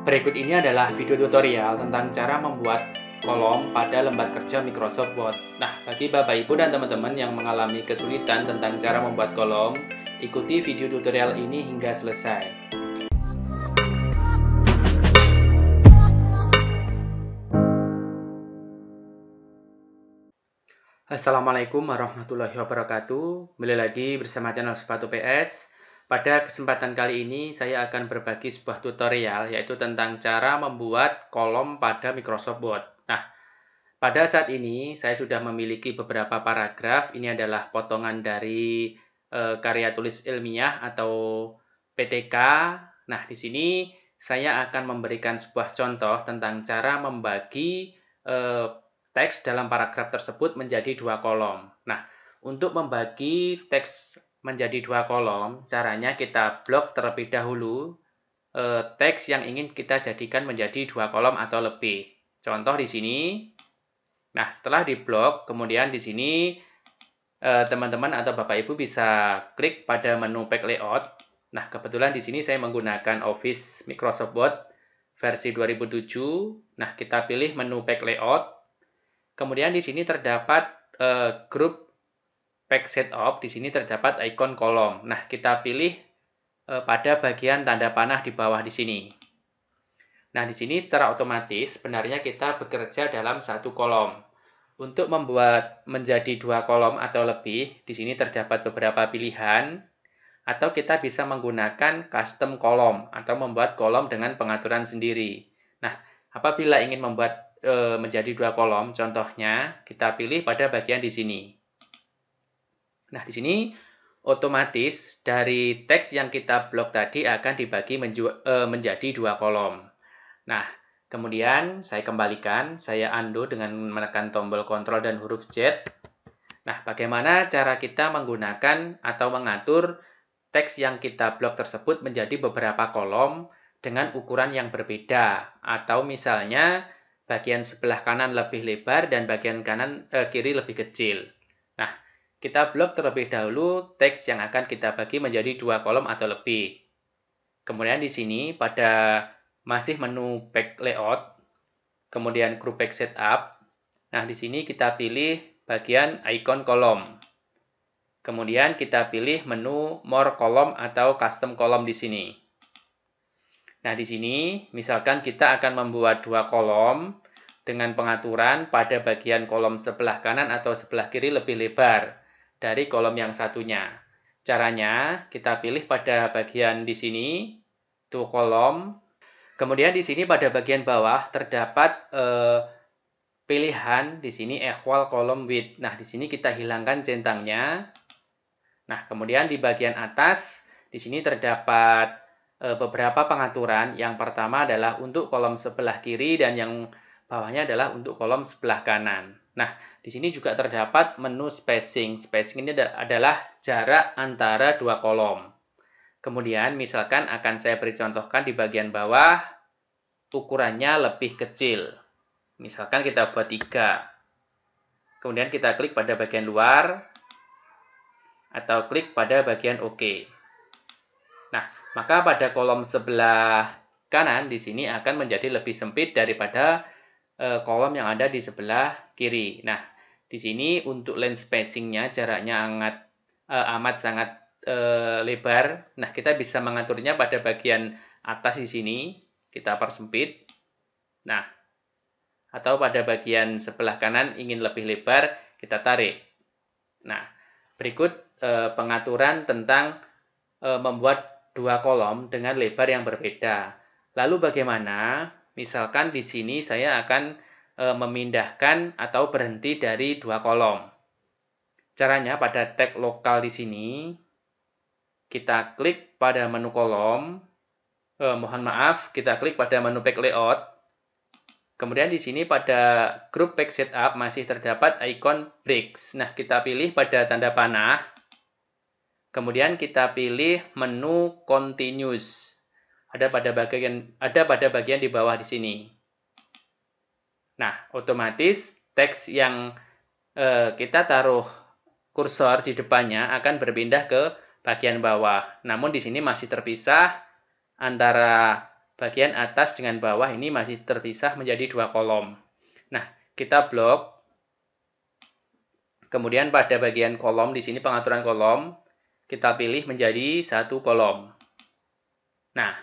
Berikut ini adalah video tutorial tentang cara membuat kolom pada lembar kerja Microsoft Word. Nah, bagi Bapak Ibu dan teman-teman yang mengalami kesulitan tentang cara membuat kolom, ikuti video tutorial ini hingga selesai. Assalamualaikum warahmatullahi wabarakatuh. Kembali lagi bersama channel Sepatu PS. Pada kesempatan kali ini saya akan berbagi sebuah tutorial yaitu tentang cara membuat kolom pada Microsoft Word. Nah, pada saat ini saya sudah memiliki beberapa paragraf. Ini adalah potongan dari e, karya tulis ilmiah atau PTK. Nah, di sini saya akan memberikan sebuah contoh tentang cara membagi e, teks dalam paragraf tersebut menjadi dua kolom. Nah, untuk membagi teks menjadi dua kolom, caranya kita blok terlebih dahulu eh, teks yang ingin kita jadikan menjadi dua kolom atau lebih. Contoh di sini. Nah, setelah diblok, kemudian di sini eh, teman-teman atau Bapak Ibu bisa klik pada menu Pack Layout. Nah, kebetulan di sini saya menggunakan Office Microsoft Word versi 2007. Nah, kita pilih menu Pack Layout Kemudian di sini terdapat uh, grup pack setup. Di sini terdapat ikon kolom. Nah, kita pilih uh, pada bagian tanda panah di bawah di sini. Nah, di sini secara otomatis sebenarnya kita bekerja dalam satu kolom. Untuk membuat menjadi dua kolom atau lebih, di sini terdapat beberapa pilihan. Atau kita bisa menggunakan custom kolom atau membuat kolom dengan pengaturan sendiri. Nah, apabila ingin membuat e, menjadi dua kolom. Contohnya, kita pilih pada bagian di sini. Nah, di sini otomatis dari teks yang kita blok tadi akan dibagi e, menjadi dua kolom. Nah, kemudian saya kembalikan, saya undo dengan menekan tombol Ctrl dan huruf Z. Nah, bagaimana cara kita menggunakan atau mengatur teks yang kita blok tersebut menjadi beberapa kolom dengan ukuran yang berbeda. Atau misalnya, bagian sebelah kanan lebih lebar dan bagian kanan eh, kiri lebih kecil. Nah, kita blok terlebih dahulu teks yang akan kita bagi menjadi dua kolom atau lebih. Kemudian di sini pada masih menu Pack Layout, kemudian Group Pack Setup. Nah, di sini kita pilih bagian icon kolom. Kemudian kita pilih menu More Column atau Custom Column di sini. Nah, di sini misalkan kita akan membuat dua kolom dengan pengaturan pada bagian kolom sebelah kanan atau sebelah kiri lebih lebar dari kolom yang satunya. Caranya kita pilih pada bagian di sini, tuh kolom. Kemudian di sini pada bagian bawah terdapat eh, pilihan di sini equal column width. Nah, di sini kita hilangkan centangnya. Nah, kemudian di bagian atas di sini terdapat Eh, beberapa pengaturan. Yang pertama adalah untuk kolom sebelah kiri dan yang bawahnya adalah untuk kolom sebelah kanan. Nah, di sini juga terdapat menu spacing. Spacing ini adalah jarak antara dua kolom. Kemudian, misalkan akan saya beri contohkan di bagian bawah, ukurannya lebih kecil. Misalkan kita buat tiga. Kemudian kita klik pada bagian luar, atau klik pada bagian OK. Nah, maka pada kolom sebelah kanan di sini akan menjadi lebih sempit daripada kolom yang ada di sebelah kiri. Nah, di sini untuk lens spacingnya jaraknya amat, e, amat sangat e, lebar. Nah, kita bisa mengaturnya pada bagian atas di sini. Kita persempit. Nah, atau pada bagian sebelah kanan ingin lebih lebar, kita tarik. Nah, berikut pengaturan tentang membuat dua kolom dengan lebar yang berbeda. Lalu bagaimana? Misalkan di sini saya akan e, memindahkan atau berhenti dari dua kolom. Caranya pada tag lokal di sini, kita klik pada menu kolom, e, mohon maaf, kita klik pada menu pack layout. Kemudian di sini pada grup pack setup masih terdapat ikon bricks. Nah, kita pilih pada tanda panah Kemudian kita pilih menu continuous. Ada pada bagian ada pada bagian di bawah di sini. Nah, otomatis teks yang eh, kita taruh kursor di depannya akan berpindah ke bagian bawah. Namun di sini masih terpisah antara bagian atas dengan bawah ini masih terpisah menjadi dua kolom. Nah, kita blok. Kemudian pada bagian kolom di sini pengaturan kolom, kita pilih menjadi satu kolom. Nah,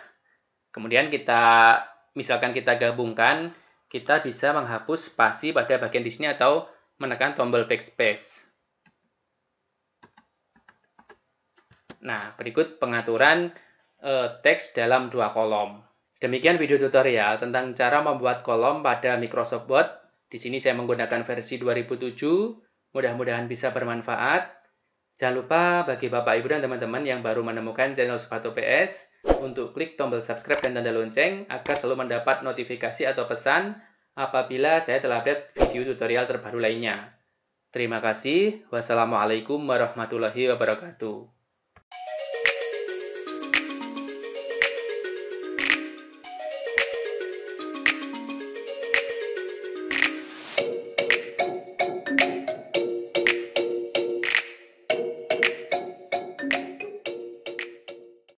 kemudian kita misalkan kita gabungkan, kita bisa menghapus spasi pada bagian di sini atau menekan tombol backspace. Nah, berikut pengaturan e, teks dalam dua kolom. Demikian video tutorial tentang cara membuat kolom pada Microsoft Word. Di sini saya menggunakan versi 2007. Mudah-mudahan bisa bermanfaat. Jangan lupa bagi Bapak, Ibu, dan teman-teman yang baru menemukan channel Sepatu PS untuk klik tombol subscribe dan tanda lonceng agar selalu mendapat notifikasi atau pesan apabila saya telah update video tutorial terbaru lainnya. Terima kasih. Wassalamualaikum warahmatullahi wabarakatuh.